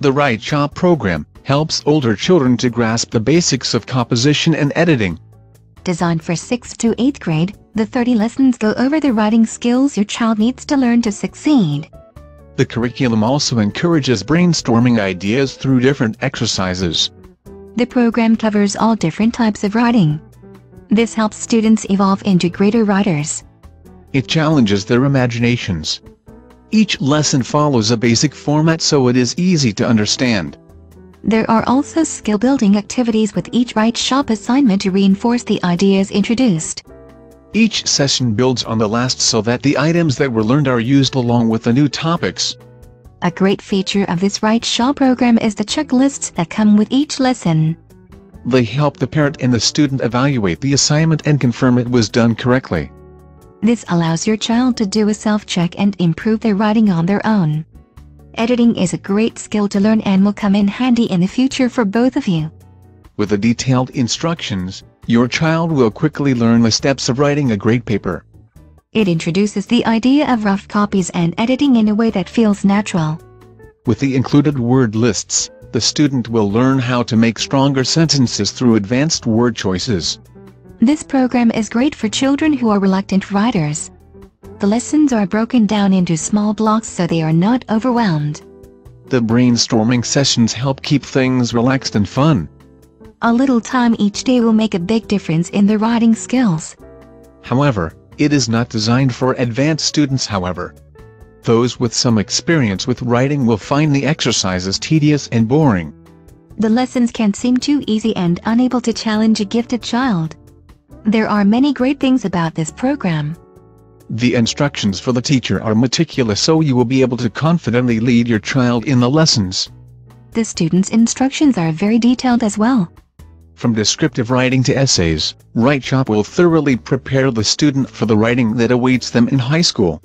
The Write Shop program helps older children to grasp the basics of composition and editing. Designed for 6th to 8th grade, the 30 lessons go over the writing skills your child needs to learn to succeed. The curriculum also encourages brainstorming ideas through different exercises. The program covers all different types of writing. This helps students evolve into greater writers. It challenges their imaginations. Each lesson follows a basic format so it is easy to understand. There are also skill-building activities with each Write Shop assignment to reinforce the ideas introduced. Each session builds on the last so that the items that were learned are used along with the new topics. A great feature of this Write Shop program is the checklists that come with each lesson. They help the parent and the student evaluate the assignment and confirm it was done correctly. This allows your child to do a self-check and improve their writing on their own. Editing is a great skill to learn and will come in handy in the future for both of you. With the detailed instructions, your child will quickly learn the steps of writing a great paper. It introduces the idea of rough copies and editing in a way that feels natural. With the included word lists, the student will learn how to make stronger sentences through advanced word choices. This program is great for children who are reluctant writers. The lessons are broken down into small blocks so they are not overwhelmed. The brainstorming sessions help keep things relaxed and fun. A little time each day will make a big difference in their writing skills. However, it is not designed for advanced students however. Those with some experience with writing will find the exercises tedious and boring. The lessons can seem too easy and unable to challenge a gifted child. There are many great things about this program. The instructions for the teacher are meticulous so you will be able to confidently lead your child in the lessons. The students' instructions are very detailed as well. From descriptive writing to essays, Write Shop will thoroughly prepare the student for the writing that awaits them in high school.